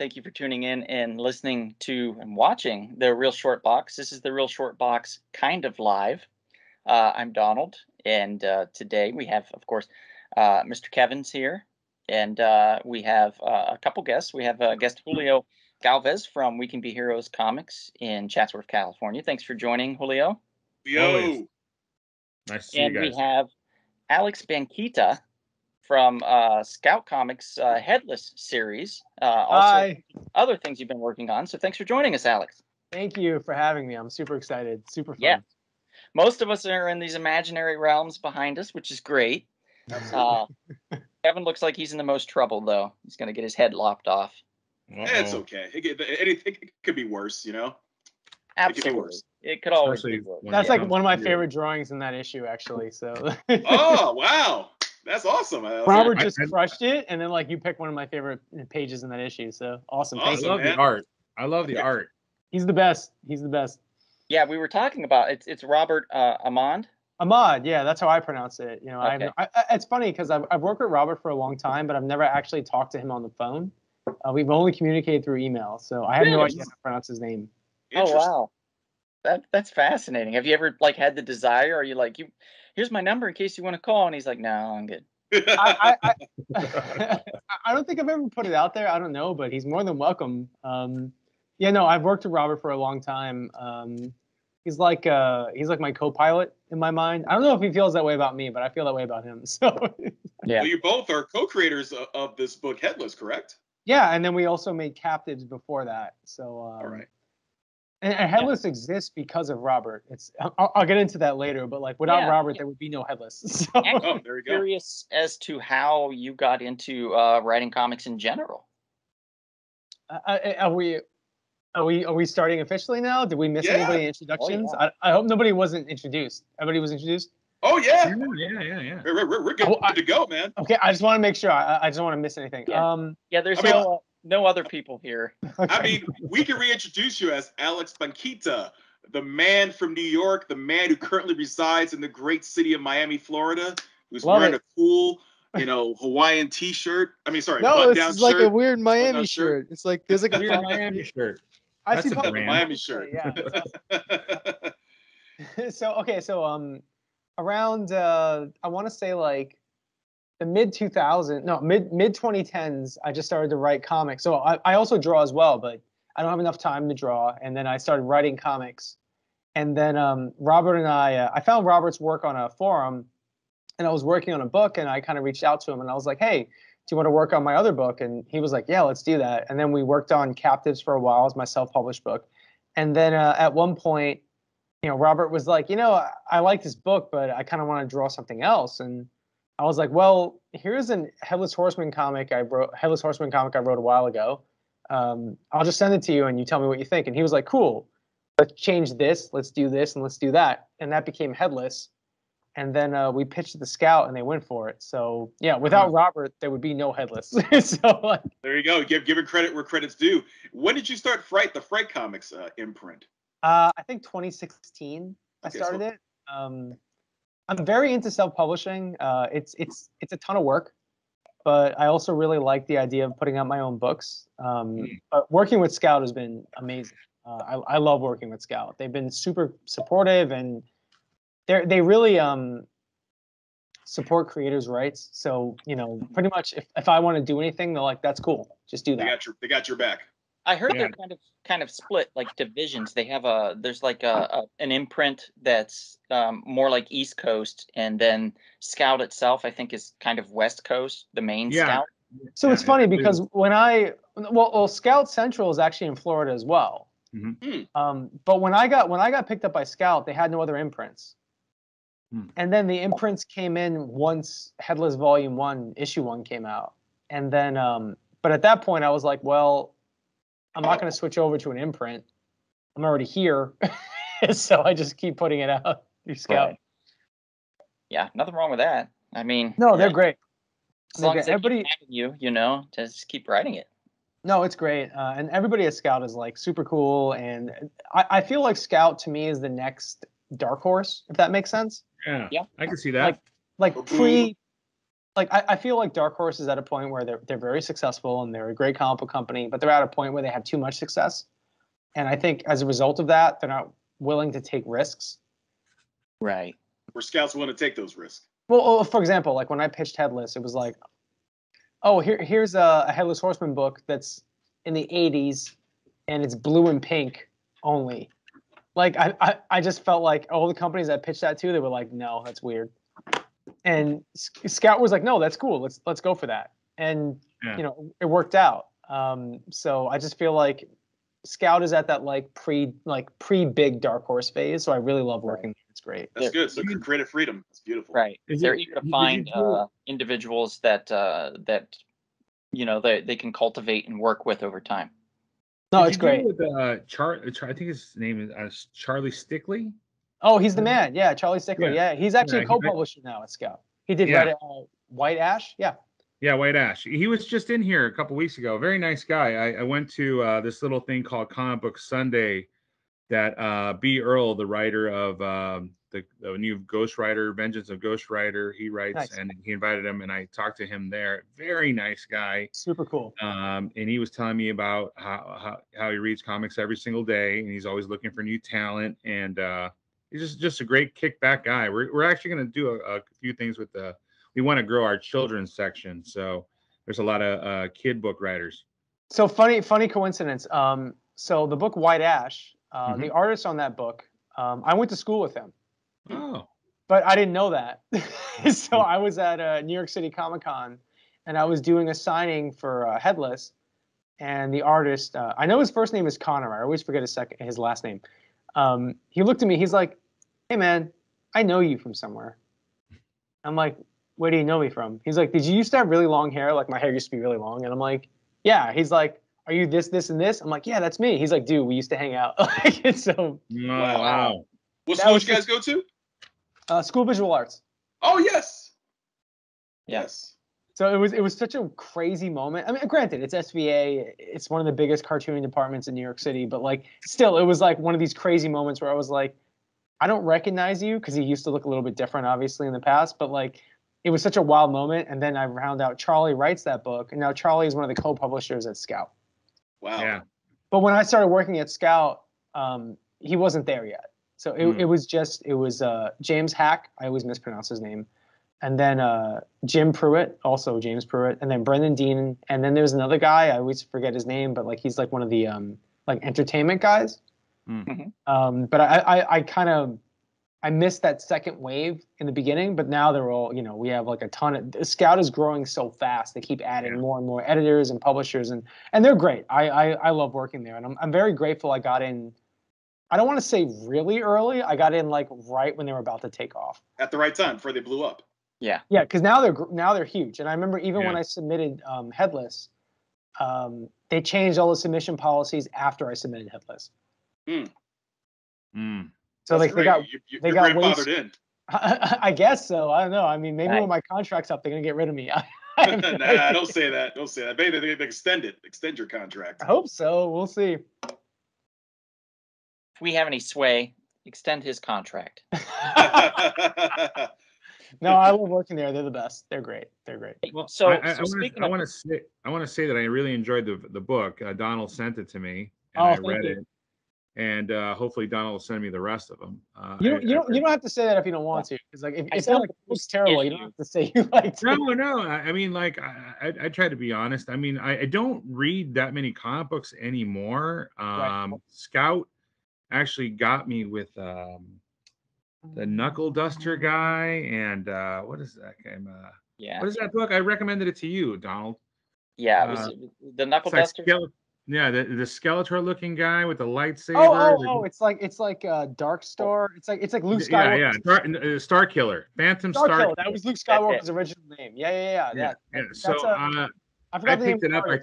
everybody, and thank you for tuning in and listening to and watching the Real Short Box. This is the Real Short Box kind of live. Uh, I'm Donald, and uh, today we have, of course, uh, Mr. Kevin's here, and uh, we have uh, a couple guests. We have uh, guest Julio Galvez from We Can Be Heroes Comics in Chatsworth, California. Thanks for joining, Julio. Yo. Always. Nice to see you. guys. and we have Alex Banchitta from uh, Scout Comics uh, Headless series. Uh, also, Hi. other things you've been working on. So thanks for joining us, Alex. Thank you for having me. I'm super excited. Super fun. Yeah. Most of us are in these imaginary realms behind us, which is great. Uh, Kevin looks like he's in the most trouble, though. He's going to get his head lopped off. Eh, It's Uh-oh. okay. It could, anything it could be worse, you know. It could be Absolutely. worse. It could always Especially be worse. That's it like one of my favorite drawings in that issue, actually. So Oh wow, that's awesome. Robert I- just I- crushed it, and then like you picked one of my favorite pages in that issue. So awesome. Thank I love man. the art. I love the Yeah. art. He's the best. He's the best. Yeah, we were talking about it's it's Robert uh, Amand. Ahmad, yeah, that's how I pronounce it. You know, I've, Okay. I, I, it's funny because I've, I've worked with Robert for a long time, but I've never actually talked to him on the phone. Uh, we've only communicated through email, so I have no idea how to pronounce his name. Oh wow, that that's fascinating. Have you ever like had the desire? Are you like you? Here's my number in case you want to call, and he's like, no, I'm good. I, I, I, I don't think I've ever put it out there. I don't know, but he's more than welcome. Um, yeah, no, I've worked with Robert for a long time. Um, he's like uh, he's like my co-pilot in my mind. I don't know if he feels that way about me, but I feel that way about him. So Yeah. Well, you both are co-creators of, of this book, Headless, correct? yeah, and then we also made captives before that. So um, All right. And, and Headless exists because of Robert. It's I'll, I'll get into that later, but like without Yeah, Robert, yeah. there would be no Headless. So Oh, there we go. Curious as to how you got into uh, writing comics in general. Uh, uh, are we are we are we starting officially now? Did we miss Yeah. anybody in introductions? yeah. I, I hope nobody wasn't introduced. Everybody was introduced. Oh yeah, Yeah, yeah, yeah, yeah. we're, we're, we're good Oh, I- to go, man. Okay, I just want to make sure. I, I just don't want to miss anything. Yeah. Um, Yeah, there's I mean- no uh, no other people here. okay. I mean, we can reintroduce you as Alex Banchitta, the man from New York, the man who currently resides in the great city of Miami, Florida, who's Love wearing it. a cool, you know, Hawaiian T-shirt. I mean, sorry, No, this button-down is like shirt. a weird Miami shirt. shirt. It's like there's like a Weird Miami shirt. I that's see a brand. Miami shirt. Yeah. so okay, so um, around uh, I want to say like the mid 2000 no mid mid 2010s i just started to write comics. So I, I also draw as well but i don't have enough time to draw. And then i started writing comics. And then um, robert and i uh, i found robert's work on a forum and i was working on a book and i kind of reached out to him and i was like hey do you want to work on my other book? And he was like yeah let's do that. And then we worked on captives for a while as my self-published book. And then uh, at one point you know robert was like you know i, I like this book but i kind of want to draw something else. And I was like, well, here's an Headless Horseman comic I wrote, Headless Horseman comic I wrote a while ago. Um, I'll just send it to you and you tell me what you think. And he was like, cool. Let's change this. Let's do this and let's do that. And that became Headless. And then uh, we pitched the Scout and they went for it. So yeah, without Robert, there would be no Headless. so like, there you go. Give giving credit where credit's due. When did you start Fright the Fright Comics uh, imprint? Uh, I think 2016 I Okay, started so- it. Um, I'm very into self-publishing. Uh, it's it's it's a ton of work, but I also really like the idea of putting out my own books. Um, Hmm. But working with Scout has been amazing. Uh, I I love working with Scout. They've been super supportive and they they really um support creators' rights. So you know, pretty much if if I want to do anything, they're like, that's cool, just do that." They got your they got your back. I heard Yeah. they're kind of kind of split, like divisions. They have a there's like a, a an imprint that's um, more like East Coast, and then Scout itself, I think, is kind of West Coast, the main Yeah. Scout. So it's Yeah, funny yeah, because when I well, well, Scout Central is actually in Florida as well. Mhm. Hmm. Um, but when I got when I got picked up by Scout, they had no other imprints. Hmm. And then the imprints came in once Headless Volume One, Issue One came out. And then, um, but at that point, I was like, well, I'm not going to switch over to an imprint. I'm already here, so I just keep putting it out through Scout. Right. Yeah, nothing wrong with that. I mean, No, they're yeah, great. As long they're as they everybody- keep you, you know, just keep writing it. No, it's great, uh, and everybody at Scout is like super cool, and I, I feel like Scout to me is the next Dark Horse, if that makes sense. Yeah. Yeah. I can see that. Like like pre like I, I feel like Dark Horse is at a point where they're they're very successful and they're a great comic book company, but they're at a point where they have too much success, and I think as a result of that, they're not willing to take risks. Right. Where scouts want to take those risks. Well, oh, for example, like when I pitched Headless, it was like, oh, here here's a, a Headless Horseman book that's in the '80s, and it's blue and pink only. Like I, I, I just felt like all the companies I pitched that to, they were like, no, that's weird. And Scout was like, no, that's cool. Let's let's go for that. And Yeah. you know, it worked out. Um, so I just feel like Scout is at that like pre like pre big Dark Horse phase. So I really love working. there. It's great. That's They're- good. So creative freedom. It's beautiful. Right. Is They're it- eager to find uh, individuals that uh, that you know they, they can cultivate and work with over time. No, Did it's you great. With, uh, Char, Char, I think his name is uh, Charlie Stickney. Oh, he's the man. Yeah, Charlie Stickney. Yeah. Yeah, he's actually Yeah, a co-publisher now at Scout. He did Yeah. Red, uh, White Ash. Yeah. Yeah, White Ash. He was just in here a couple weeks ago. Very nice guy. I, I went to uh, this little thing called Comic Book Sunday that uh, B. Earl, the writer of um, the, the new Ghost Rider, Vengeance of Ghost Rider, he writes, Nice. and he invited him, and I talked to him there. Very nice guy. Super cool. Um, and he was telling me about how, how how he reads comics every single day, and he's always looking for new talent. And uh, he's just just a great kickback guy. We're we're actually going to do a, a few things with the. We want to grow our children's section, so there's a lot of uh, kid book writers. So funny, funny coincidence. Um, so the book White Ash, uh, Mhm. the artist on that book, um, I went to school with him, Oh, but I didn't know that. so I was at uh, New York City Comic Con, and I was doing a signing for uh, Headless, and the artist, uh, I know his first name is Connor. I always forget his second, his last name. Um, he looked at me. He's like, "Hey man, I know you from somewhere." I'm like, "Where do you know me from?" He's like, "Did you used to have really long hair? Like my hair used to be really long." And I'm like, "Yeah." He's like, "Are you this, this, and this?" I'm like, "Yeah, that's me." He's like, "Dude, we used to hang out." like, and so, wow. wow. What That school did you guys go to? uh, school visual arts. Oh yes. Yes. So it was it was such a crazy moment. I mean, granted, it's SVA, it's one of the biggest cartooning departments in New York City, but like still, it was like one of these crazy moments where I was like, I don't recognize you because he used to look a little bit different, obviously, in the past, but like it was such a wild moment. And then I found out Charlie writes that book, and now Charlie is one of the co-publishers at Scout. Wow. Yeah. But when I started working at Scout, um, he wasn't there yet. So it, Hmm. it was just it was uh, James Hack. I always mispronounce his name, and then uh, Jim Pruitt, also James Pruitt, and then Brendan Deneen, and then there's another guy. I always forget his name, but like he's like one of the um, like entertainment guys. Hmm. Mhm. Um, but I I, I kind of I missed that second wave in the beginning, but now they're all you know we have like a ton of Scout is growing so fast. They keep adding Yeah. more and more editors and publishers, and and they're great. I I, I love working there, and I'm I'm very grateful I got in. I don't want to say really early. I got in like right when they were about to take off. At the right time before they blew up. Yeah. Yeah, because now they're now they're huge. And I remember even when I submitted um, Headless, um, they changed all the submission policies after I submitted Headless. Mm. So That's like they got you, you, they got grandfathered in. I guess so. I don't know. I mean, maybe Right. when my contract's up, they're gonna get rid of me. I, I nah, idea. don't say that. Don't say that. Maybe they they extend it. Extend your contract. I hope so. We'll see. If we have any sway, extend his contract. no, I love working there. They're the best. They're great. They're great. Well, So- I, I, so I, speaking wanna, I want to say I want to say that I really enjoyed the the book. Uh, Donald sent it to me, and Oh, I read you. it. And uh, hopefully Donald will send me the rest of them. Uh, You don't, you don't, you don't have to say that if you don't want to. Because like, if, I if they're like the looks terrible, you don't have to say you liked No, it. no. I, I mean, like, I, I, I try to be honest. I mean, I, I don't read that many comic books anymore. Right. Um, Scout actually got me with um, the Knuckle Duster guy, and uh, what is that game? Uh, Yeah. what is that book? I recommended it to you, Donald. Yeah. It was uh, the Knuckle It's like Duster. skele- yeah, the, the Skeletor looking guy with the lightsaber. Oh, oh, oh! It's like it's like uh, Dark Star. It's like it's like Luke yeah, Skywalker. yeah, yeah. Star, uh, Star Killer, Phantom Star Star. Killer. That was Luke Skywalker's it. original name. Yeah, yeah, yeah. yeah, That, yeah. that's So a- uh, I forgot I the picked of it up, I-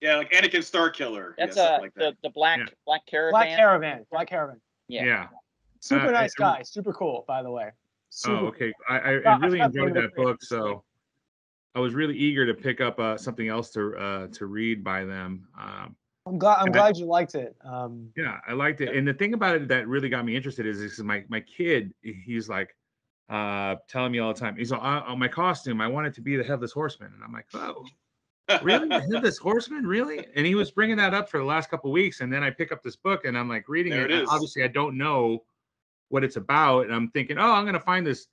Yeah, like Anakin Starkiller. That's yeah, uh something like the, that. the black Yeah. black caravan. Black Caravan. Black Caravan. Yeah. yeah. Super Uh, nice I- I- guy. Super cool, by the way. Super Oh, okay. I, I, I I really forgot the name enjoyed that book, page. so I was really eager to pick up uh, something else to uh, to read by them. Um, I'm glad. I'm And I- glad you liked it. Um, yeah, I liked it. And the thing about it that really got me interested is, is my my kid. He's like, uh, telling me all the time. He's like, "On on my costume, I want it to be the headless horseman," and I'm like, "Oh, really? The headless horseman, really?" And he was bringing that up for the last couple weeks, and then I pick up this book and I'm like reading There it. it. Obviously, I don't know what it's about, and I'm thinking, "Oh, I'm gonna find this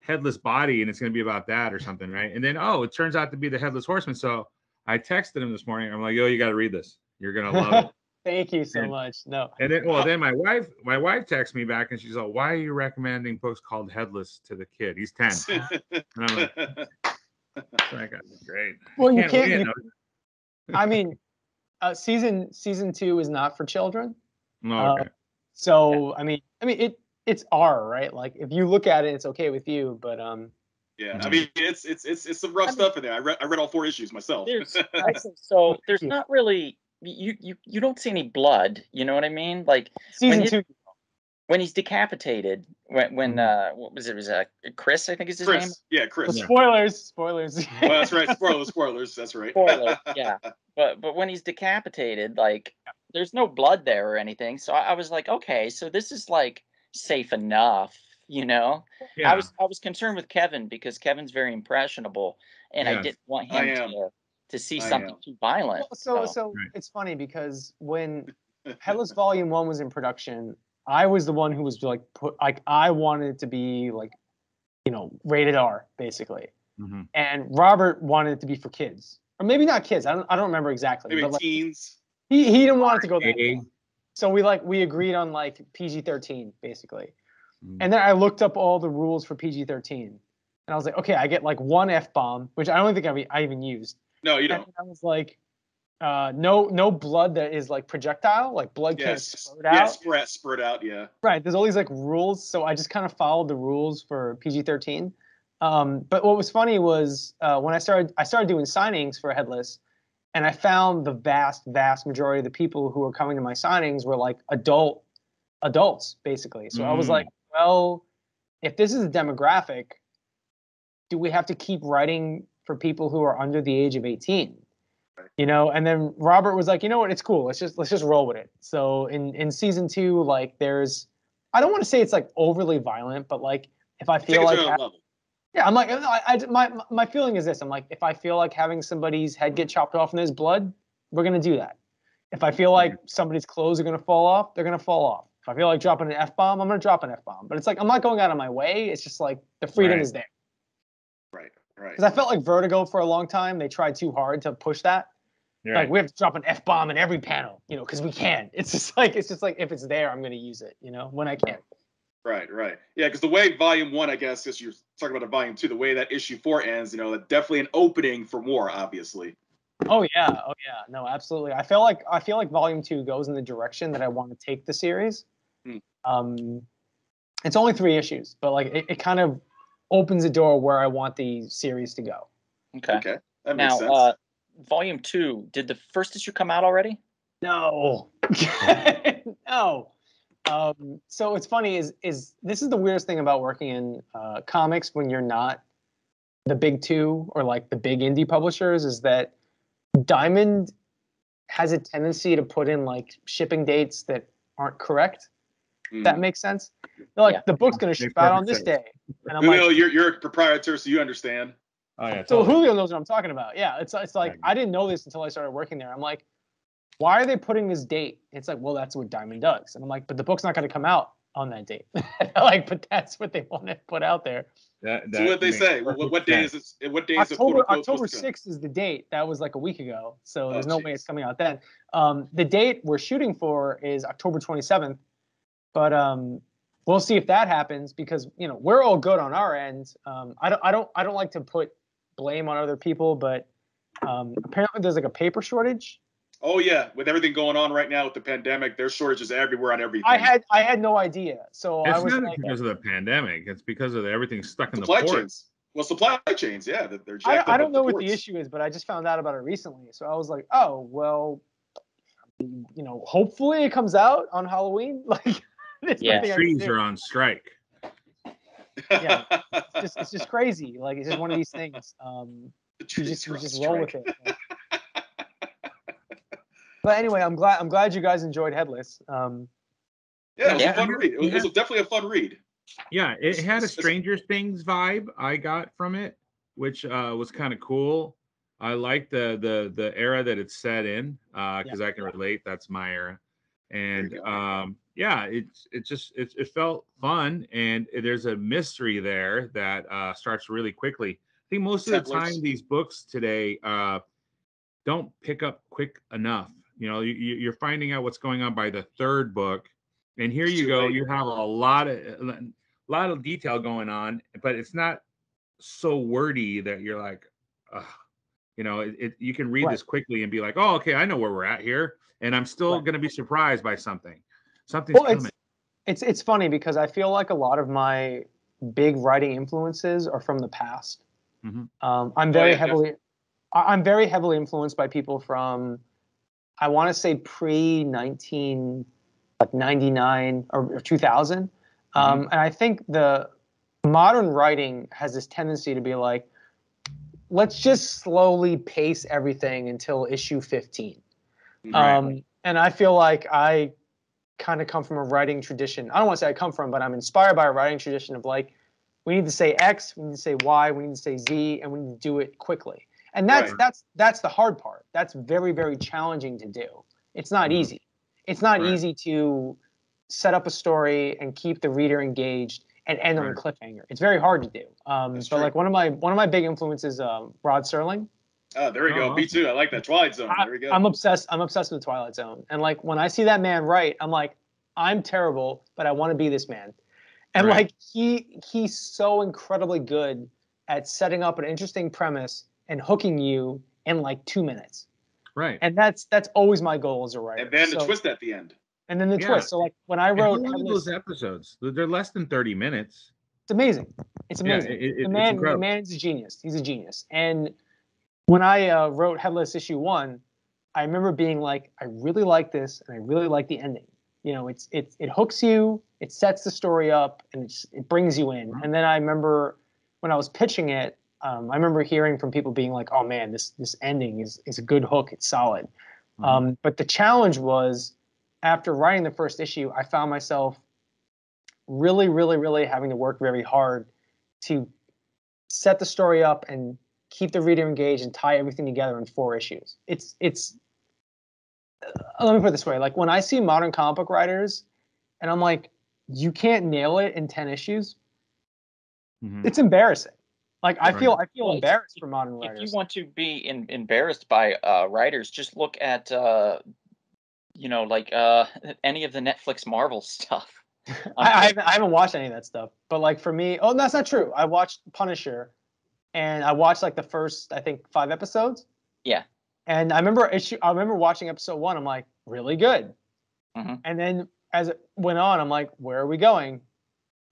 headless body, and it's gonna be about that or something, right?" And then, oh, it turns out to be the headless horseman. So I texted him this morning. I'm like, "Yo, you got to read this. You're gonna love it." Thank you so And- much. No. And then, well, then my wife, my wife texts me back and she's like, "Why are you recommending books called Headless to the kid? He's 10." And I'm like, "That guy's great." Well, you Can't can't. win. You, I mean, uh, season season two is not for children. Oh, uh, okay. So I mean, I mean it. It's R, right? Like if you look at it, it's okay with you. But um, yeah, I mean it's it's it's it's some rough I mean- stuff in there. I read I read all four issues myself. There's so there's not really you you you don't see any blood. You know what I mean? Like season you- two. when he's decapitated. When when uh what was it? It was uh Chris? I think is his name. Chris, yeah, Chris. Yeah. spoilers. Spoilers. Well, that's right. Spoilers, spoilers. That's right. Spoiler, yeah. But but when he's decapitated, like there's no blood there or anything. So I, I was like, okay, so this is like safe enough, you know. Yeah. I was I was concerned with Kevin because Kevin's very impressionable, and I didn't want him to to see I something am. too violent. Well, so so- so Right. it's funny because when Headless Volume One was in production, I was the one who was like put like I wanted it to be like, you know, rated R basically, Mhm. and Robert wanted it to be for kids or maybe not kids. I don't I don't remember exactly, Maybe but like, teens. he he didn't want it to go that A. far. So we like we agreed on like PG thirteen basically, Mhm. and then I looked up all the rules for PG thirteen, and I was like, okay, I get like one f bomb, which I don't think I, I even used. No, you And don't. I was like, uh, no, no blood that is like projectile, like blood can't Yes. spurt Yeah, out. spread spread out. Yeah. Right. There's all these like rules, so I just kind of followed the rules for PG-13. Um, but what was funny was uh, when I started, I started doing signings for Headless, and I found the vast, vast majority of the people who were coming to my signings were like adult, adults basically. So I was Mm. like, well, if this is a demographic, do we have to keep writing for people who are under the age of 18? You know, and then Robert was like, you know what, it's cool. Let's just let's just roll with it. So in in season two, like there's, I don't want to say it's like overly violent, but like if I feel it like level. Yeah, I'm like, I, I, my my feeling is this. I'm like, if I feel like having somebody's head get chopped off and there's blood, we're gonna do that. If I feel like mm-hmm. somebody's clothes are gonna fall off, they're gonna fall off. If I feel like dropping an f bomb, I'm gonna drop an f bomb. But it's like I'm not going out of my way. It's just like the freedom Right. is there. Right. Right. Because I felt like Vertigo for a long time. They tried too hard to push that. You're Like we have to drop an f bomb in every panel, you know, because we can. It's just like it's just like if it's there, I'm gonna use it, you know, when I can. Right, right. Yeah, because the way volume one, I guess, as you're talking about a volume two, the way that issue four ends, you know, definitely an opening for more, obviously. Oh yeah, oh yeah, no, absolutely. I feel like I feel like Volume Two goes in the direction that I want to take the series. Hmm. Um, it's only three issues, but like it, it kind of opens the door where I want the series to go. Okay. Okay. That makes Now, sense. uh, volume two. Did the first issue come out already? No, no. Um, so what's funny is is this is the weirdest thing about working in uh, comics when you're not the big two or like the big indie publishers is that Diamond has a tendency to put in like shipping dates that aren't correct. Mm. That makes sense. They're like Yeah. the book's gonna ship out on this sense. day, and I'm Julio, like, you're you're a proprietor, so you understand. Oh yeah. so. Julio knows what I'm talking about. Yeah, it's it's like Right. I didn't know this until I started working there. I'm like, why are they putting this date? It's like, well, that's what Diamond does, and I'm like, but the book's not gonna come out on that date. like, but that's what they want to put out there. That, So that what they say? What, perfect what day is it? What day is it? October quote, unquote, October supposed to come? sixth is the date. That was like a week ago, so Oh, there's no way it's coming out then. Um, the date we're shooting for is October 27th, but um, we'll see if that happens because you know we're all good on our end. Um, I don't I don't I don't like to put blame on other people, but um, apparently there's like a paper shortage. Oh yeah, with everything going on right now with the pandemic, there's shortages everywhere on everything. I had I had no idea, so I It's was not like, because of the pandemic. It's because of everything stuck in the supply ports. chains. Well, supply chains, yeah, that they're I, I don't at know what the issue is, but I just found out about it recently. So I was like, oh well, you know, hopefully it comes out on Halloween. Like, it's Yeah. nothing I can Trees are on strike. Yeah. It's just, it's just crazy. Like it's just one of these things. Um, The you just are you on just roll with strike. it. But anyway, I'm glad I'm glad you guys enjoyed Headless. Um, Yeah, it was Yeah. a fun read. It was, it was definitely a fun read. Yeah, it had a Stranger Things vibe I got from it, which uh, was kind of cool. I like the the the era that it's set in because I can relate. That's my era, and um, yeah, it's it just it, it felt fun, and there's a mystery there that uh, starts really quickly. I think most of the time these books today uh, don't pick up quick enough. You know, you, you- you're finding out what's going on by the third book, and here you go. You have a lot of a lot of detail going on, but it's not so wordy that you're like, Ugh. you know, it, it you can read Right. this quickly and be like, oh, okay, I know where we're at here, and I'm still Right. going to be surprised by something. Something's Well, it's coming. it's it's funny because I feel like a lot of my big writing influences are from the past. Mhm. Um, I'm very yeah, heavily, I- I'm very heavily influenced by people from, I want to say pre 19, like 99 or, or 2000. Um, and I think the modern writing has this tendency to be like, let's just slowly pace everything until issue 15. Right. Um, and I feel like I kind of come from a writing tradition. I don't want to say I come from, but I'm inspired by a writing tradition of like, we need to say X, we need to say Y, we need to say Z, and we need to do it quickly. And that's Right. that's that's the hard part. That's very very challenging to do. It's not Mhm. easy. It's not Right. easy to set up a story and keep the reader engaged and end on a cliffhanger. It's very hard to do. Um, That's but true. like one of my one of my big influences, um, Rod Serling. oh, there we go. Oh, Me too. I like that Twilight Zone. I- There we go. I'm obsessed. I'm obsessed with the Twilight Zone, and like when I see that man write, I'm like, I'm terrible, but I want to be this man. And Right. like he he's so incredibly good at setting up an interesting premise and hooking you in like two minutes. right. And that's that's always my goal as a writer. and then the So- twist at the end. And then the Yeah. twist. So like when I And how wrote, long are Headless- those episodes? They're less than 30 minutes. it's amazing. It's Yeah, amazing. it- it- the it's man, the incredible. man's a genius. He's a genius. And when I uh, wrote Headless issue one, I remember being like, I really like this, and I really like the ending. You know, it's it it hooks you, it sets the story up, and it's, it brings you in. And then I remember when I was pitching it, um, I remember hearing from people being like, "Oh man, this this ending is is a good hook. It's solid." Mhm. Um, but the challenge was, after writing the first issue, I found myself really, really, really having to work very hard to set the story up and keep the reader engaged and tie everything together in four issues. It's it's. uh, let me put it this way: like when I see modern comic book writers, and I'm like, you can't nail it in ten issues. Mhm. It's embarrassing. Like I feel I feel Well, embarrassed for modern writers. If you want to be in, embarrassed by uh, writers, just look at uh, you know like uh, any of the Netflix Marvel stuff. I, I, haven't, I haven't watched any of that stuff, but like for me, oh, that's not true. I watched Punisher, and I watched like the first, I think, five episodes. Yeah. And I remember issue. I remember watching episode one. I'm like, really good. Mhm. And then as it went on, I'm like, where are we going?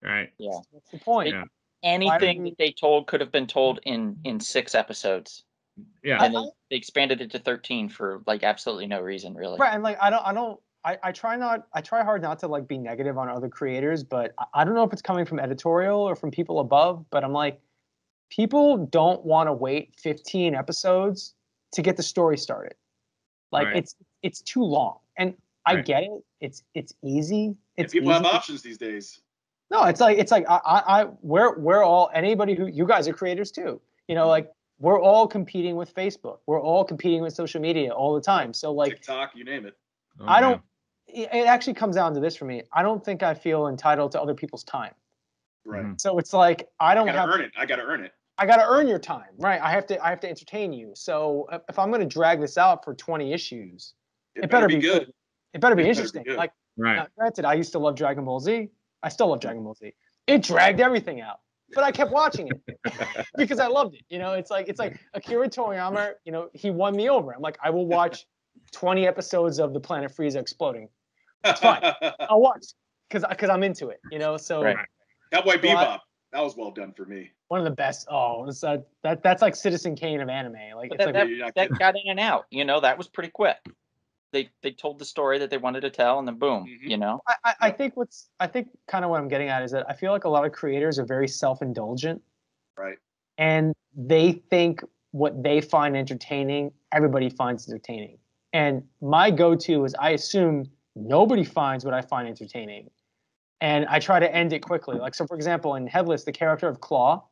Right. yeah, What's the point? Yeah. Anything that they told could have been told in in six episodes, Yeah. and they, they expanded it to thirteen for like absolutely no reason, really. Right. And like, I don't, I don't, I, I try not, I try hard not to like be negative on other creators, but I, I don't know if it's coming from editorial or from people above, but I'm like, people don't want to wait 15 episodes to get the story started. Like Right. it's, it's too long. And I Right. get it. It's, it's easy. And It's people have options these days. No, it's like it's like I, I, I we're we're all anybody who you guys are creators too. You know, like we're all competing with Facebook. We're all competing with social media all the time. So like TikTok, you name it. Oh, I don't. It it actually comes down to this for me. I don't think I feel entitled to other people's time. Right. Mhm. So it's like I I don't gotta have. earn it. I gotta earn it. I got to earn your time, right? I have to. I have to entertain you. So if- if I'm going to drag this out for 20 issues, It, better be good. it better be It better be interesting. like Right. now, granted, I used to love Dragon Ball Z. I still love Dragon Ball Z. It dragged everything out, but I kept watching it because I loved it. You know, it's like it's like Akira Toriyama. You know, he won me over. I'm like, I will watch 20 episodes of the planet Frieza exploding. It's fine. I'll watch because because I'm into it. You know, so Right. Cowboy So I- Bebop. That was well done for me. one of the best. Oh, it's, uh, that that's like Citizen Kane of anime. Like it's that, like that, that got in and out. You know, that was pretty quick. They they told the story that they wanted to tell, and then boom. Mhm. You know. I, I, I think what's I think kind of what I'm getting at is that I feel like a lot of creators are very self-indulgent Right. and they think what they find entertaining, everybody finds entertaining. And my go-to is I assume nobody finds what I find entertaining. and I try to end it quickly. Like so, for example, in Headless, the character of Claw,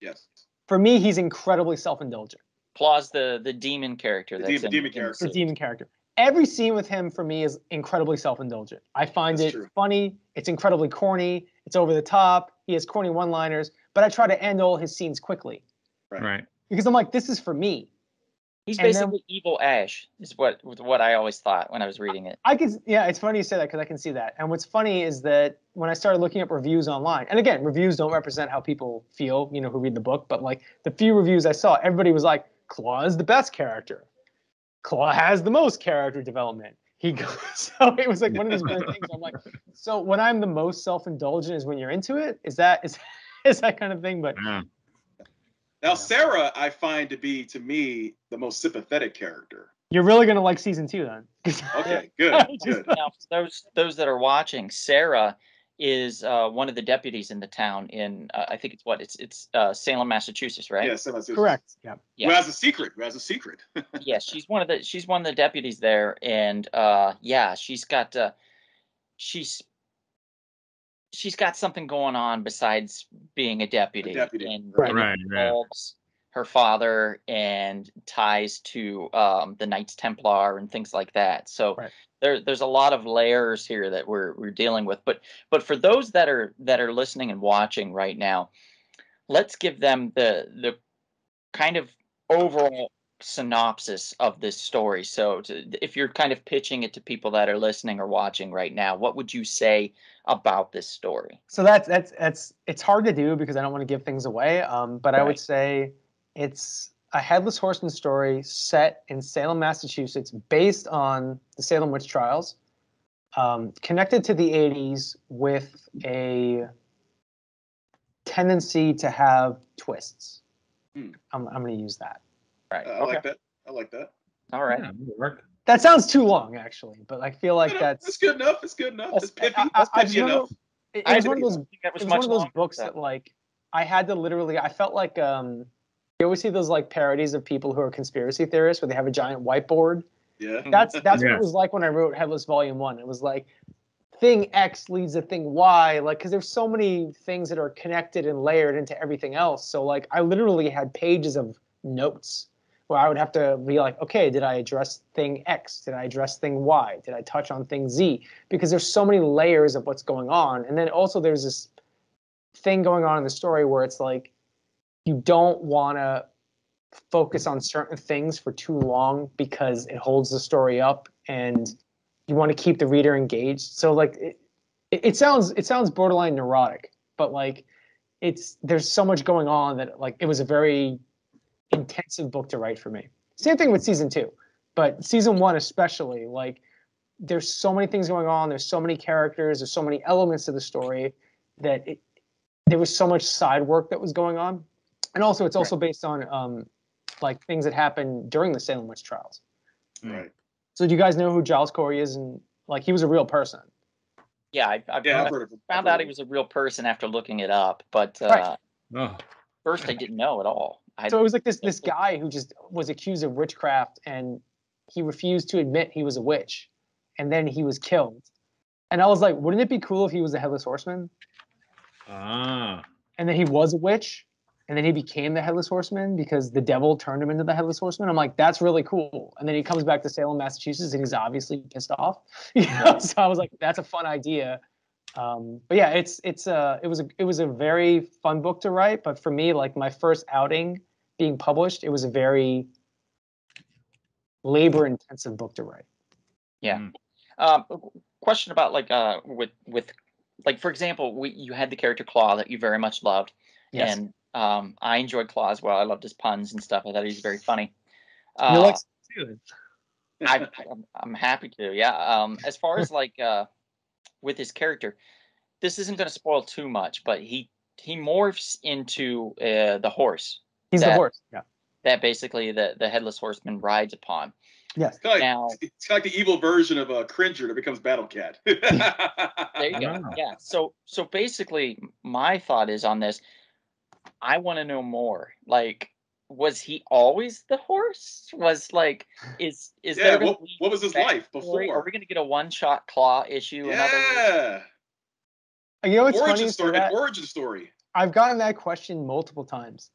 Yes. for me, he's incredibly self-indulgent. Claw's the the demon character. The That's demon- in- demon in character. the demon character. Every scene with him for me is incredibly self-indulgent. I find That's it true. funny. It's incredibly corny. It's over the top. He has corny one-liners, but I try to end all his scenes quickly Right. Right. because I'm like, this is for me. He's And then- basically evil Ash. Is what what I always thought when I was reading it. I can, yeah, it's funny you say that because I can see that. And what's funny is that when I started looking up reviews online, and again, reviews don't represent how people feel, you know, who read the book, but like the few reviews I saw, everybody was like, Claw is the best character. Claw has the most character development. He goes, so it was like one of these weird things. I'm like, so when I'm the most self-indulgent is when you're into it. Is that is is that kind of thing? But Yeah. Now, Yeah. Sarah, I find to be, to me, the most sympathetic character. you're really gonna like season two then. Okay, good, Just- good. now, those those that are watching, Sarah is uh, one of the deputies in the town in uh, I think it's what it's it's uh, Salem, Massachusetts, right? Yes, yeah, Correct. Yeah. Yeah. Who has a secret? Who has a secret? yes, she's one of the she's one of the deputies there, and uh, yeah, she's got uh, she's she's got something going on besides being a deputy, deputy, and right. it Right, right. involves her father and ties to um, the Knights Templar and things like that. So Right. There there's a lot of layers here that we're we're dealing with. But but for those that are that are listening and watching right now, let's give them the the kind of overall synopsis of this story. So to, if you're kind of pitching it to people that are listening or watching right now, what would you say about this story? So that's that's that's it's hard to do because I don't want to give things away. Um, but I would say it's a headless horseman story set in Salem, Massachusetts, based on the Salem witch trials, um, connected to the '80s with a tendency to have twists. Hmm. I'm, I'm going to use that. Right. Uh, I okay. like that. I like that. All right. Yeah, work. That sounds too long, actually, but I feel like No, no, that's it's good enough. It's good enough. It's pithy. I- I- It's I pithy just wanna- enough. It, it was one of those that was it was much one of those books than that like I had to literally I felt like um you always see those like parodies of people who are conspiracy theorists where they have a giant whiteboard. Yeah. That's that's what it was like when I wrote Headless Volume One. It was like thing X leads to thing Y, like because there's so many things that are connected and layered into everything else. So like I literally had pages of notes where I would have to be like, okay, did I address thing X? Did I address thing Y? Did I touch on thing Z? Because there's so many layers of what's going on. And then also there's this thing going on in the story where it's like you don't want to focus on certain things for too long because it holds the story up and you want to keep the reader engaged. So like it, it, sounds it sounds borderline neurotic, but like it's there's so much going on that like it was a very intensive book to write for me. Same thing with season two, but season one especially like there's so many things going on. There's so many characters. There's so many elements to the story that it, there was so much side work that was going on, and also it's also based on um, like things that happened during the Salem witch trials. Right. So do you guys know who Giles Corey is? And like he was a real person. Yeah, I, I've, Yeah, I I've heard of found I've out heard he was a real person after looking it up, but uh, Right. Oh, first I didn't know at all. I, So it was like this this guy who just was accused of witchcraft and he refused to admit he was a witch, and then he was killed. And I was like, wouldn't it be cool if he was a headless horseman? ah, And then he was a witch, and then he became the headless horseman because the devil turned him into the headless horseman. I'm like, that's really cool. And then he comes back to Salem, Massachusetts, and he's obviously pissed off. You know? So I was like, that's a fun idea. Um, but yeah, it's it's uh it was a it was a very fun book to write. But for me, like my first outing being published, it was a very labor intensive book to write. Yeah. Mm. Um, question about like uh with with like for example, we you had the character Claw that you very much loved, Yes. and um I enjoyed Claw as well. I loved his puns and stuff. I thought he was very funny. you Uh, like too. I, I'm, I'm happy to. Yeah. Um, as far as like uh, with his character, this isn't going to spoil too much, but he he morphs into uh, the horse He's the horse. Yeah. that basically the the headless horseman rides upon. Yes. It's kind of Now- it's like the evil version of a Cringer that becomes Battle Cat. There you go. Yeah. So so basically, my thought is on this. I want to know more. Like, was he always the horse? Was like, is is yeah, there gonna what, what was his backstory? life Are we gonna get a one shot claw issue? Another Yeah. You know what's funny? origin is story. that An origin story. I've gotten that question multiple times.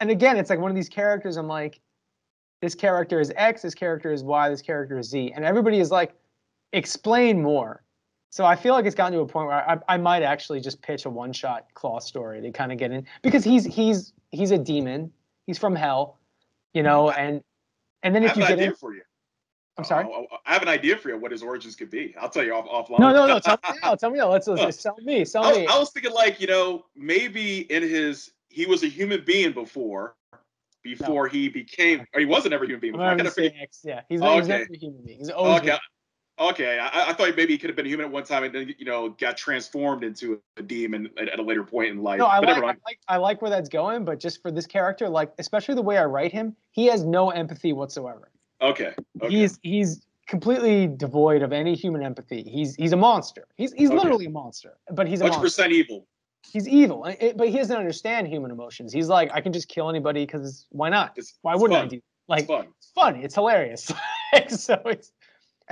And again, it's like one of these characters. I'm like, this character is X, this character is Y, this character is Z, and everybody is like, explain more. So I feel like it's gotten to a point where I, I might actually just pitch a one-shot Claw story to kind of get in because he's he's he's a demon. He's from hell, you know, and and then I if have you an get idea in, for you. I'm sorry. I, I- have an idea for you what his origins could be. I'll tell you off offline. No, no, no. Tell me now. Tell me now. Let's, let's sell me. Sell I, was- me. I was thinking like you know maybe in his he was a human being before before he became or he wasn't ever a human being before. I not gotta figure. X. Yeah, he's, Oh, he's never a human being. He's always Okay, okay. I, I thought maybe he could have been human at one time and then you know got transformed into a demon at, at a later point in life. No, I like, I like I like where that's going, but just for this character, like especially the way I write him, he has no empathy whatsoever. Okay. okay. He's he's completely devoid of any human empathy. He's he's a monster. He's he's Okay. literally a monster, but he's a hundred monster. percent evil. He's evil, it- but he doesn't understand human emotions. He's like, I can just kill anybody because why not? It's, Why it's wouldn't fun. I do? It's Like fun. it's fun. It's hilarious. So it's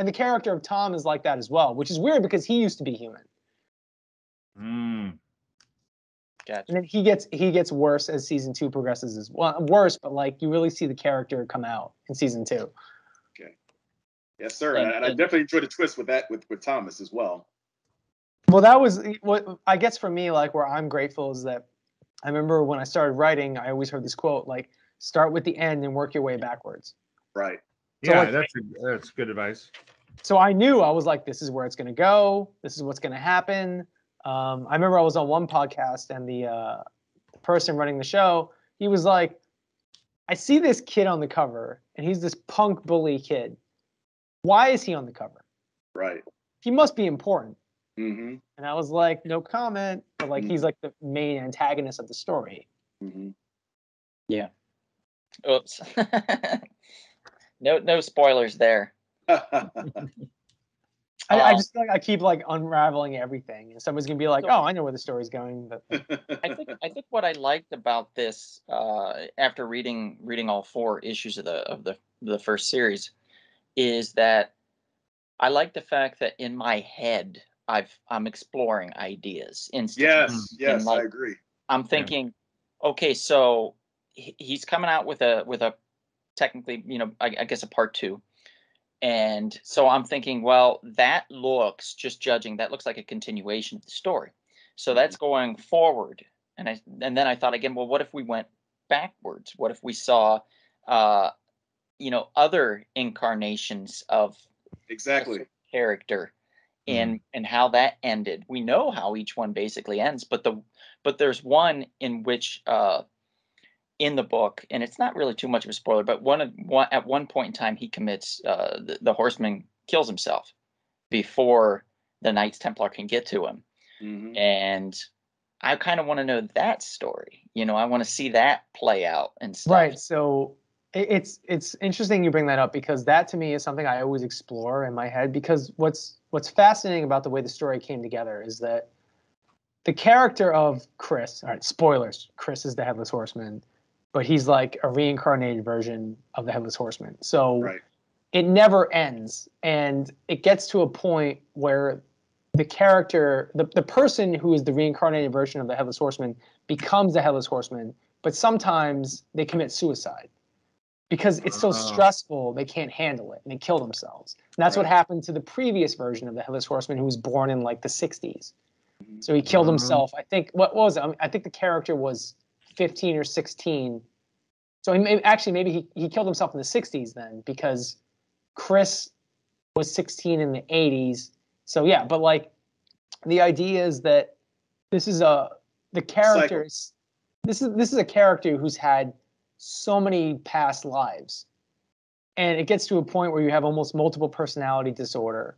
and the character of Tom is like that as well, which is weird because he used to be human. Mm. Gotcha. and then he gets he gets worse as season two progresses as well worse but like you really see the character come out in season two Okay. Yes, sir. And- And, and I definitely enjoyed the twist with that with, with Thomas as well. well that was what i guess for me like where i'm grateful is that i remember when i started writing i always heard this quote like start with the end and work your way backwards Right. So, Yeah, like- that's a, that's good advice. so i knew i was like this is where it's going to go this is what's going to happen um, i remember i was on one podcast and the, uh, the person running the show he was like i see this kid on the cover and he's this punk bully kid why is he on the cover Right. he must be important. Mm-hmm. And I was like, no comment. But like, he's like the main antagonist of the story. Mm-hmm. Oops. no, no spoilers there. I, I Um, just feel like I keep like unraveling everything, and someone's gonna be like, So- oh, I know where the story's going. But I think I think what I liked about this uh, after reading reading all four issues of the of the the first series is that I like the fact that in my head I've I'm exploring ideas instantly. yes, yes, like- I agree. I'm thinking, okay, so he's coming out with a with a technically, you know, I, I guess a part two, and so I'm thinking, well, that looks just judging that looks like a continuation of the story, so that's going forward, and I and then I thought again, well, what if we went backwards? What if we saw, uh, you know, other incarnations of Exactly. character and and how that ended. We know how each one basically ends, but the but there's one in which uh in the book, and it's not really too much of a spoiler, but one of one at one point in time he commits uh the, the horseman kills himself before the Knights Templar can get to him. Mm-hmm. And I kind of want to know that story. You know, I want to see that play out and stuff. right, so it's it's interesting you bring that up because that to me is something I always explore in my head. Because what's what's fascinating about the way the story came together is that the character of Chris. All right, spoilers. Chris is the headless horseman, but he's like a reincarnated version of the headless horseman. So Right. it never ends and it gets to a point where the character the, the person who is the reincarnated version of the headless horseman becomes the headless horseman but sometimes they commit suicide because it's so Ah. stressful they can't handle it and they kill themselves and that's what happened to the previous version of the headless horseman who was born in like the 60s so he killed Mhm. himself i think what, what was it I, mean, I think the character was 15 or 16 so he may, actually maybe he, he killed himself in the 60s then because chris was 16 in the 80s so yeah but like the idea is that this is a the characters this is this is a character who's had so many past lives. And it gets to a point where you have almost multiple personality disorder.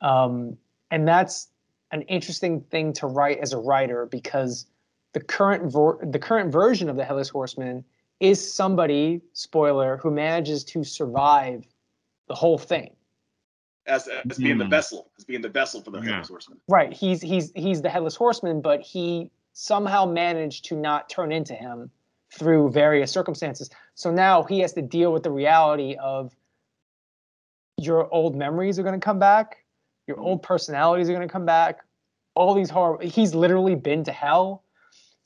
Um, and that's an interesting thing to write as a writer because the current ver- the current version of the headless horseman is somebody spoiler who manages to survive the whole thing As, as being the Hmm. vessel, as being the vessel for the Yeah. headless horseman. right he's he's he's the headless horseman but he somehow managed to not turn into him through various circumstances so now he has to deal with the reality of your old memories are going to come back your old personalities are going to come back all these horror. He's literally been to hell,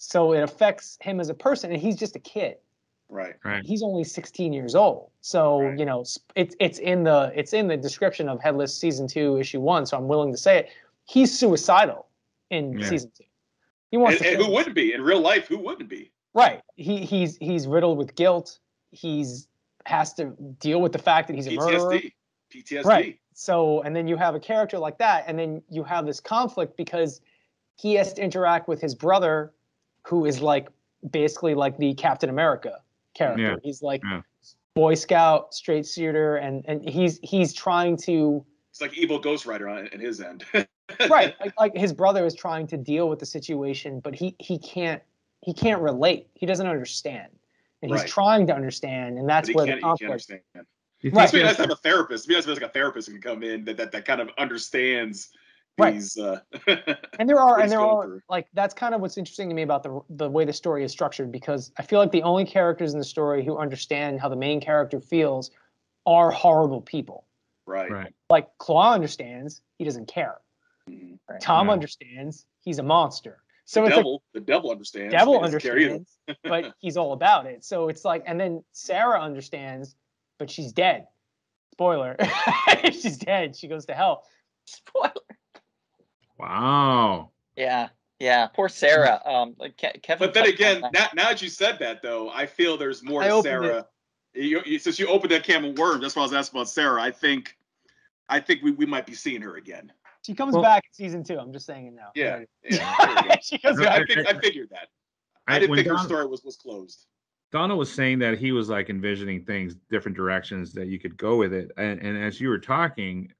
so it affects him as a person, and he's just a kid. Right. Right. He's only 16 years old, so Right. you know it's it's in the it's in the description of Headless season two, issue one. So I'm willing to say it. He's suicidal in Yeah. season two. He wants And, to and who wouldn't be in real life? Who wouldn't be? Right. He he's he's riddled with guilt. He's has to deal with the fact that he's a murderer. PTSD. PTSD. Right. So and then you have a character like that, and then you have this conflict because he has to interact with his brother, who is like basically like the Captain America character. Yeah. He's like Yeah. Boy Scout, straight shooter, and and he's he's trying to It's like evil Ghost Rider on in his end. right like, like his brother is trying to deal with the situation but he he can't he can't relate he doesn't understand and he's Right. trying to understand and But that's he where can't, the he can't conflict understand. You Right. It's think nice to have a therapist. It's really nice to have like a therapist who can come in that, that, that kind of understands Right. these. Uh, and there are and there are through. like that's kind of what's interesting to me about the the way the story is structured because i feel like the only characters in the story who understand how the main character feels are horrible people right. Right. like claw understands he doesn't care Mhm. tom Yeah. understands he's a monster so the it's like devil, the devil understands. devil He doesn't care either. understands, but he's all about it. So it's like, and then Sarah understands, but she's dead. Spoiler: she's dead. She goes to hell. Spoiler. Wow. Yeah, yeah. Poor Sarah. Um, like Ke- Kevin. But then again, on now, now that you said that, though, I feel there's more I to Sarah. You, you, since you opened that can of worms, that's why I was asking about Sarah. I think, I think we, we might be seeing her again. She comes Well- back in season two. I'm just saying it now. Yeah, yeah. there you she comes No, I, back. think, I figured that. I, I- didn't when think her story was was closed. Donna was saying that he was like envisioning things, different directions that you could go with it. And, and as you were talking,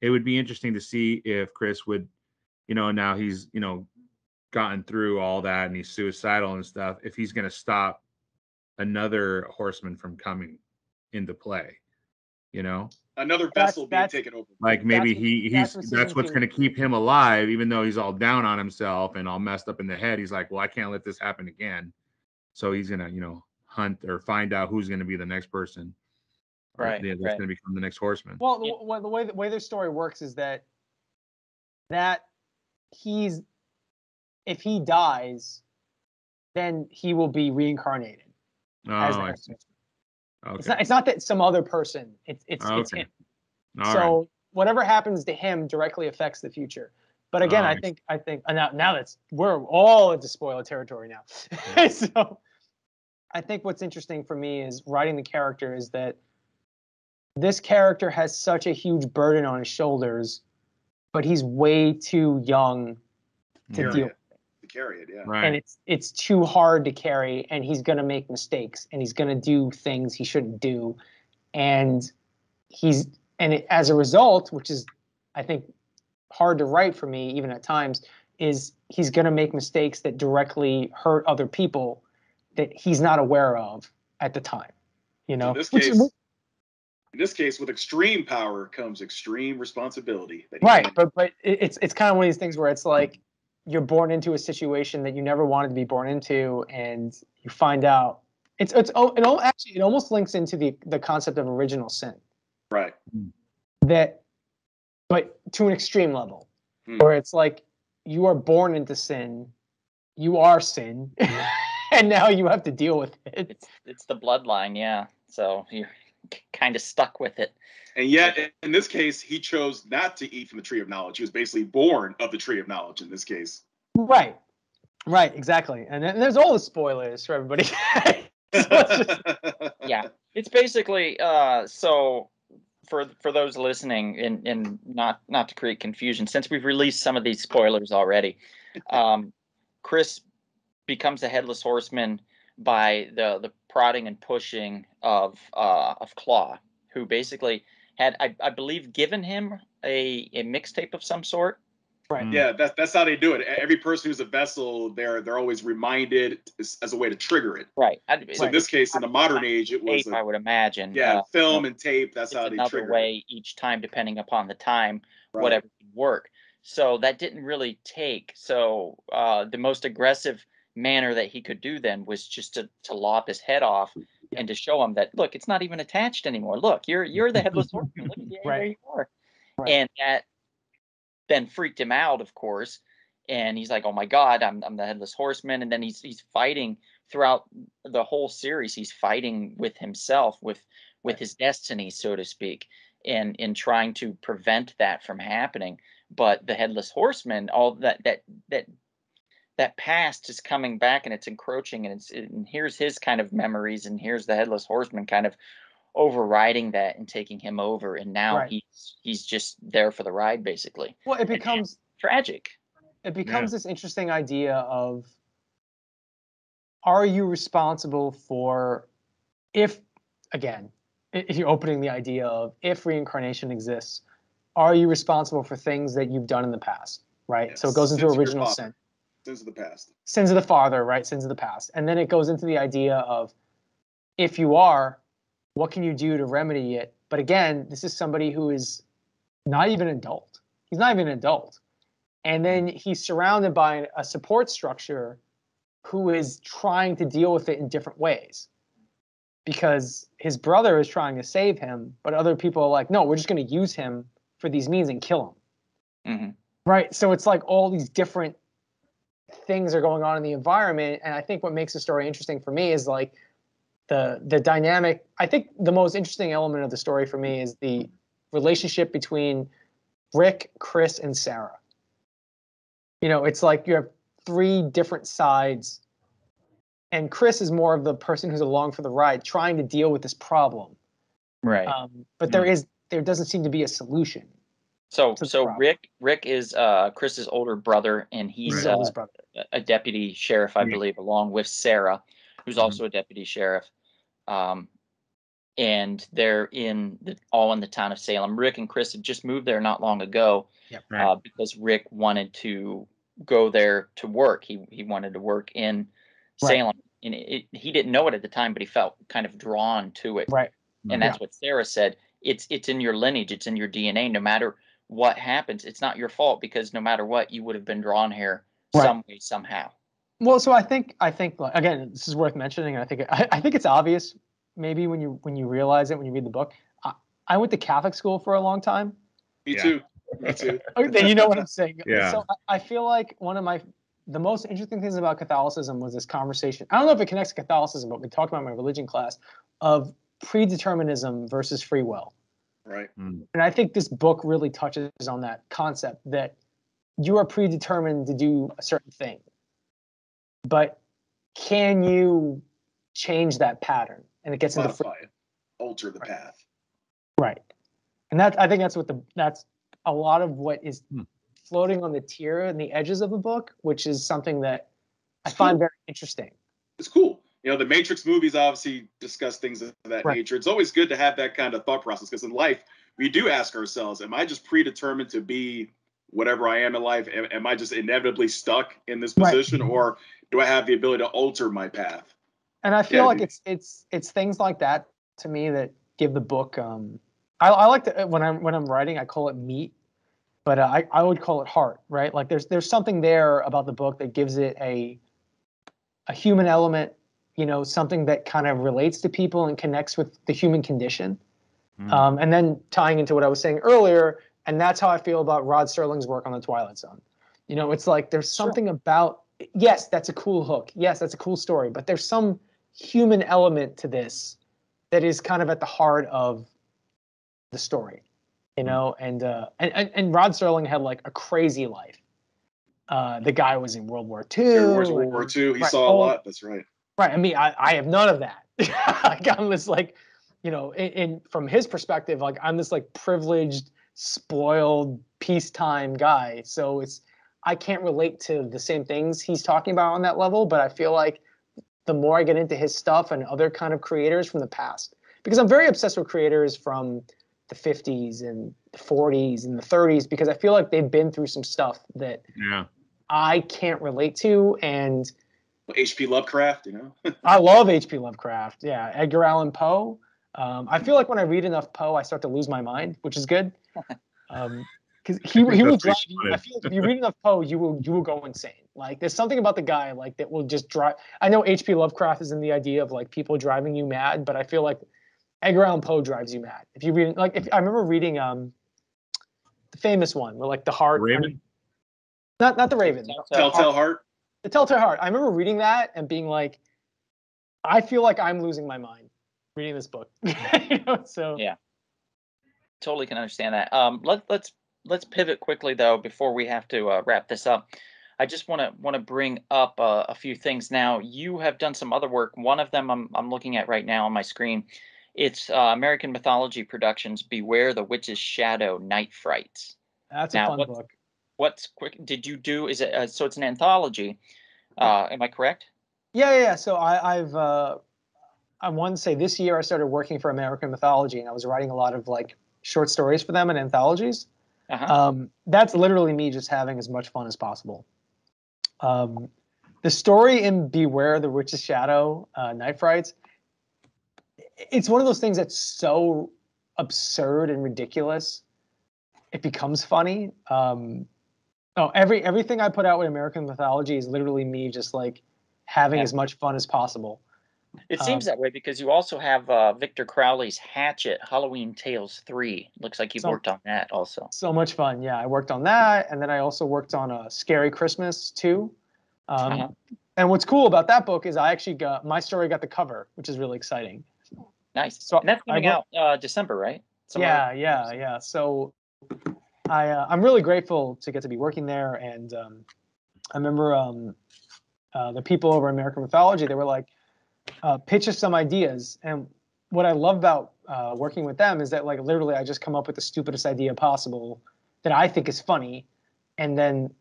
it would be interesting to see if Chris would, you know, now he's, you know, gotten through all that and he's suicidal and stuff, if he's going to stop another horseman from coming into play, you know? Another That's- vessel being that's- taken over. Like maybe what- he that's he's what that's what's going to keep him alive, even though he's all down on himself and all messed up in the head. He's like, well, I can't let this happen again. So he's gonna, you know, hunt or find out who's going to be the next person. Right, yeah, that's right. going to become the next horseman. Well, the, Yeah. w- the way the way their story works is that that he's if he dies, then he will be reincarnated Oh, as the I next see. horseman. Okay. It's not. It's not that some other person. It's it's it's him. All so right. whatever happens to him directly affects the future. But again, Oh, I think I think uh, now now that's we're all into spoiler territory now. so I think what's interesting for me is writing the character is that this character has such a huge burden on his shoulders, but he's way too young to Yeah. deal it. To carry it, yeah. Right. and it's it's too hard to carry and he's going to make mistakes and he's going to do things he shouldn't do and he's and it, as a result which is i think hard to write for me even at times is he's going to make mistakes that directly hurt other people that he's not aware of at the time you know In this Which- case, in this case, with extreme power comes extreme responsibility. that right can't- but but it's it's kind of one of these things where it's like you're born into a situation that you never wanted to be born into and you find out it's it's oh it all actually it almost links into the the concept of original sin Right. that but to an extreme level Hmm. where it's like you are born into sin you are sin and now you have to deal with it It's it's the bloodline, yeah. So you're kind of stuck with it. And yet, in this case, he chose not to eat from the tree of knowledge. He was basically born of the tree of knowledge in this case. right right exactly and then there's all the spoilers for everybody So it's just- Yeah. It's basically uh so for for those listening and and not not to create confusion since we've released some of these spoilers already. Um Chris becomes a headless horseman by the the prodding and pushing of uh of Claw who basically had I, I believe given him a a mixtape of some sort. right Mm. Yeah, that's that's how they do it. Every person who's a vessel, they're they're always reminded as, as a way to trigger it. Right. I, So in this case, in the modern age, it was tape, a, I would imagine. yeah, Uh, film and tape. That's how they another trigger way each time depending upon the time. Right. whatever would work so that didn't really take so uh, the most aggressive manner that he could do then was just to, to lop his head off and to show him that look it's not even attached anymore look you're you're the headless horseman look yeah, there Right. you are Right. and that then freaked him out of course and he's like, "Oh my God, I'm I'm the headless horseman," and then he's he's fighting throughout the whole series. He's fighting with himself, with with his destiny, so to speak, in in trying to prevent that from happening. But the headless horseman, all that that that that past is coming back and it's encroaching and it's and here's his kind of memories and here's the headless horseman kind of overriding that and taking him over and now Right. he's he's just there for the ride basically. Well, it becomes tragic. It becomes this interesting idea of are you responsible for if again if you're opening the idea of if reincarnation exists are you responsible for things that you've done in the past right? So it goes into sins of your original sin Sins of the past. sins of the father right? Sins of the past. And then it goes into the idea of if you are what can you do to remedy it? But again this is somebody who is not even an adult. He's not even an adult. And then he's surrounded by a support structure who is trying to deal with it in different ways. Because his brother is trying to save him but other people are like no we're just going to use him for these means and kill him. Hmm Right. So it's like all these different things are going on in the environment. And I think what makes the story interesting for me is like the the dynamic. I think the most interesting element of the story for me is the relationship between Rick, Chris, and Sarah. You know, it's like you have three different sides. And Chris is more of the person who's along for the ride, trying to deal with this problem. right Um, but there is there doesn't seem to be a solution. So so problem. rick rick is uh chris's older brother and he's He's uh, brother. a deputy sheriff, I Yeah. believe, along with Sarah, who's Mhm. also a deputy sheriff. Um, and they're in the, all in the town of Salem. Rick and Chris had just moved there not long ago Right. uh, because Rick wanted to go there to work. He he wanted to work in Right. Salem, and it, it, he didn't know it at the time, but he felt kind of drawn to it. Right. And that's what Sarah said. It's it's in your lineage. It's in your DNA. No matter what happens, it's not your fault because no matter what, you would have been drawn here Right. some way somehow. Well, so I think I think again, this is worth mentioning. and I think I, I think it's obvious maybe when you when you realize it when you read the book. I, I went to Catholic school for a long time. Me Yeah. too. Me too. Then you know what I'm saying. Yeah. So I, I feel like one of my the most interesting things about Catholicism was this conversation. I don't know if it connects to Catholicism, but we talked about in my religion class of predeterminism versus free will. Right. Mm. And I think this book really touches on that concept that you are predetermined to do a certain thing. But can you change that pattern? And it gets into free, Modify it. Alter the path. right. And that I think that's what the that's a lot of what is Hmm. floating on the tier and the edges of the book, which is something that I It's find cool. very interesting. It's cool. You know, the Matrix movies obviously discuss things of that Right. nature. It's always good to have that kind of thought process because in life, we do ask ourselves, am I just predetermined to be whatever I am in life? Am, am I just inevitably stuck in this Right. position or do I have the ability to alter my path? and I feel Yeah, like it's it's it's things like that to me that give the book. Um, I, I like to when I'm when I'm writing, I call it meat, but uh, I I would call it heart, right? Like there's there's something there about the book that gives it a a human element, you know, something that kind of relates to people and connects with the human condition. Mm. Um, and then tying into what I was saying earlier, and that's how I feel about Rod Serling's work on the Twilight Zone. You know, it's like there's Sure. something about yes, that's a cool hook. Yes, that's a cool story, but there's some human element to this that is kind of at the heart of the story. You know, and uh, and, and Rod Serling had like a crazy life. Uh, the guy was in World War II. World War II, he right, saw a lot. That's right. Right. I mean, I, I have none of that. like I'm this like, you know, in, in from his perspective, like I'm this like privileged, spoiled, peacetime guy. So it's I can't relate to the same things he's talking about on that level, but I feel like the more I get into his stuff and other kind of creators from the past, because I'm very obsessed with creators from the 50s and the 40s and the 30s, because I feel like they've been through some stuff that Yeah. I can't relate to and H.P. Lovecraft, you know? I love H.P. Lovecraft. Yeah, Edgar Allan Poe. Um, I feel like when I read enough Poe, I start to lose my mind, which is good. Um, because he, he will drive you. I feel like if you read enough Poe, you will you will go insane. Like there's something about the guy like that will just drive. I know H.P. Lovecraft is in the idea of like people driving you mad, but I feel like Edgar Allan Poe drives you mad. If you read like if I remember reading um the famous one where like the heart Raven? Not not the Raven. Telltale Heart. The Telltale Heart. I remember reading that and being like, I feel like I'm losing my mind reading this book. you know, so Yeah. totally can understand that. Um, let let's let's pivot quickly though before we have to uh, wrap this up. I just want to want to bring up uh, a few things now. You have done some other work. One of them I'm I'm looking at right now on my screen. It's uh, American Mythology Productions. Beware the Witch's Shadow: Night Frights. that's Now, a fun book. What's quick? Did you do? Is it uh, so? It's an anthology. Uh, am I correct? Yeah, yeah. yeah. So I, I've uh, I want to say this year I started working for American Mythology, and I was writing a lot of like short stories for them and anthologies. Uh-huh. Um, that's literally me just having as much fun as possible. Um, the story in Beware the Witch's Shadow, uh, Night Frights, it's one of those things that's so absurd and ridiculous, it becomes funny. Um, oh, every everything I put out with American Mythology is literally me just like having Yeah. as much fun as possible. It seems Um, that way because you also have uh, Victor Crowley's Hatchet Halloween Tales 3. Looks like you've So- worked on that also. So much fun. Yeah, I worked on that, and then I also worked on a Scary Christmas too. Um, Uh-huh. And what's cool about that book is I actually got my story got the cover, which is really exciting. Nice. So and that's coming wrote- out uh, December, right? Somewhere- Yeah, yeah, yeah. So I uh, I'm really grateful to get to be working there, and um, I remember um, uh, the people over American Mythology. They were like, uh, pitch us some ideas, and what I love about uh, working with them is that like literally I just come up with the stupidest idea possible that I think is funny, and then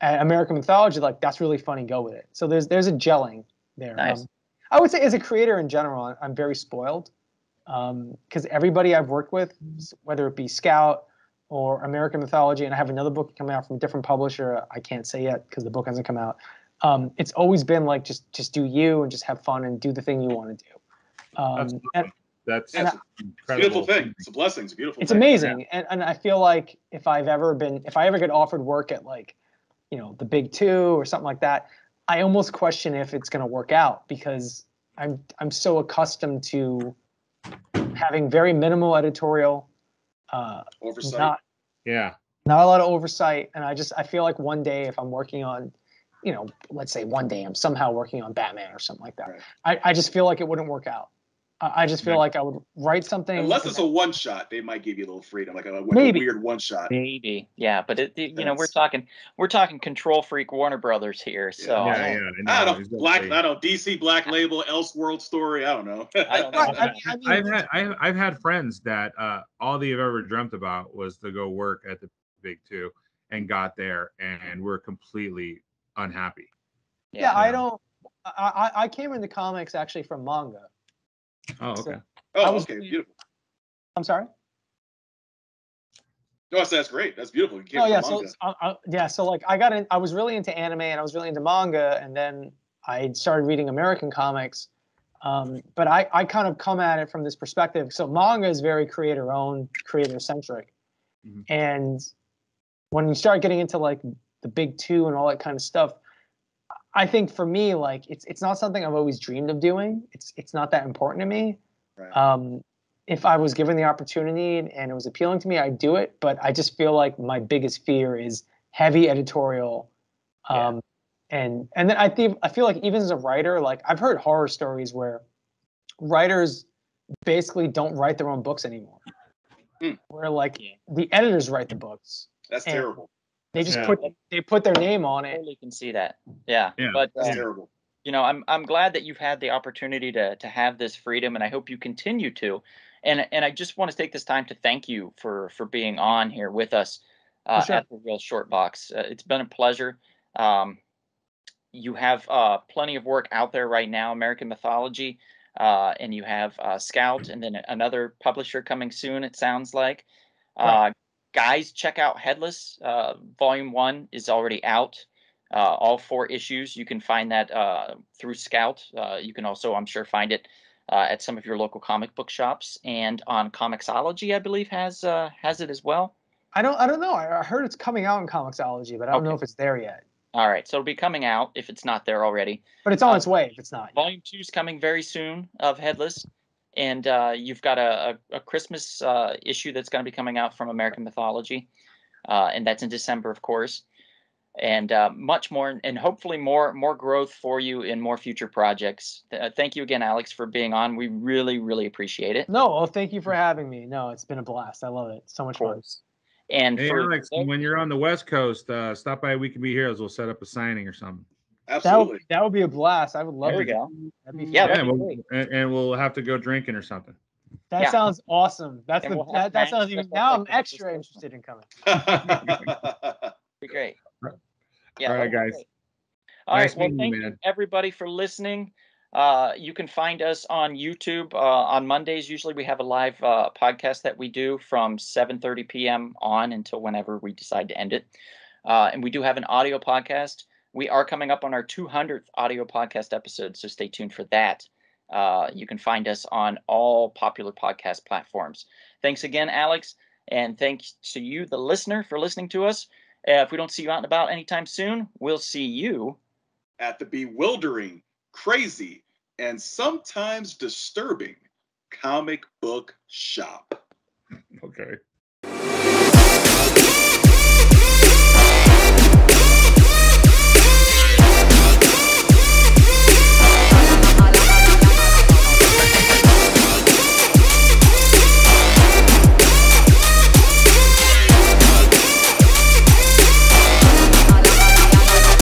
at American Mythology like that's really funny, go with it. So there's there's a gelling there. Nice. Um, I would say as a creator in general, I'm very spoiled because everybody I've worked with, whether it be Scout or American Mythology, and I have another book coming out from a different publisher. I can't say yet because the book hasn't come out. Um, it's always been like just just do you and just have fun and do the thing you want to do. Um, That's and That's And it's a incredible. beautiful thing. It's a blessing. It's a beautiful it's thing. amazing, and and I feel like if I've ever been, if I ever get offered work at like, you know, the big two or something like that, I almost question if it's going to work out because I'm I'm so accustomed to having very minimal editorial. Uh, Oversight. not Yeah. not a lot of oversight and i just i feel like one day if i'm working on you know let's say one day i'm somehow working on batman or something like that Right. I, I just feel like it wouldn't work out i, I just feel Right. like i would write something Unless it's a one shot, they might give you a little freedom, like a, like a Maybe. weird one shot. Maybe, yeah, but it, it- you know, we're talking, we're talking control freak Warner Brothers here, so yeah, I yeah. don't- I I don't know. Black. I don't. DC Black Label, Elseworld story. I don't know. I don't know. I, I mean, I've had I've, I've had friends that uh, all they've ever dreamt about was to go work at the big two and got there and were completely unhappy. yeah, i don't I, I I came into comics actually from manga Oh, So- okay. oh, I was okay, beautiful. i'm sorry No, I said that's great. That's beautiful. You oh yeah so manga. uh, uh, yeah so like i got in i was really into anime and i was really into manga and then i started reading american comics um, but I, I kind of come at it from this perspective so manga is very creator owned creator centric Mhm. and when you start getting into like the big two and all that kind of stuff i think for me like it's it's not something i've always dreamed of doing it's it's not that important to me Right. um, if I was given the opportunity and, and it was appealing to me, I'd do it. But I just feel like my biggest fear is heavy editorial. Yeah. Um, and and then I think I feel like even as a writer, like I've heard horror stories where writers basically don't write their own books anymore. Hmm. Where like Yeah. the editors write the books. That's terrible. They just Yeah. put they put their name on it. totally can see that. Yeah, Yeah. but uh, terrible. you know, I'm I'm glad that you've had the opportunity to to have this freedom, and I hope you continue to. And and I just want to take this time to thank you for for being on here with us uh, sure. at the Real Short Box. Uh, it's been a pleasure. Um, you have uh, plenty of work out there right now, American Mythology, uh, and you have uh, Scout, and then another publisher coming soon. It sounds like. Right. Guys, check out Headless. Uh, volume one is already out. Uh, all four issues. You can find that uh, through Scout. Uh, you can also, I'm sure, find it uh, at some of your local comic book shops and on Comixology, I believe, has uh, has it as well. I don't I don't know. I, I heard it's coming out in Comixology, but I don't know if it's there yet. All right, so it'll be coming out if it's not there already. But it's on its way if it's not. Volume two is coming very soon of Headless, and uh, you've got a, a, a Christmas uh, issue that's going to be coming out from American Mythology, uh, and that's in December, of course. and uh, much more, and hopefully more more growth for you in more future projects. Uh, thank you again, Alex, for being on. We really really appreciate it. No, well, thank you for having me. No, it's been a blast. I love it. So much fun. And Hey, for Alex, when you're on the West Coast, uh, stop by We Can Be Heroes. We'll set up a signing or something. That would, Absolutely. that would be a blast. I would love There we to. go. That'd be Yeah, that'd be we'll, and, and we'll have to go drinking or something. that yeah. sounds awesome. That's And the we'll that, that sounds even. Now I'm extra interested in coming. be great. Yeah. All right, guys. great. All Nice right. Well, thank you, man. everybody for listening. Uh, you can find us on YouTube uh, on Mondays. Usually, we have a live uh, podcast that we do from 7:30 p.m. on until whenever we decide to end it. Uh, and we do have an audio podcast. We are coming up on our 200th audio podcast episode, so stay tuned for that. Uh, you can find us on all popular podcast platforms. Thanks again, Alex, and thanks to you, the listener, for listening to us. Uh, if we don't see you out and about anytime soon, we'll see you At the bewildering, crazy, and sometimes disturbing comic book shop. Okay.